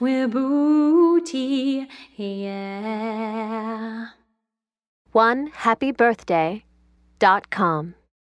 the booty, yeah. One happy birthday dot com.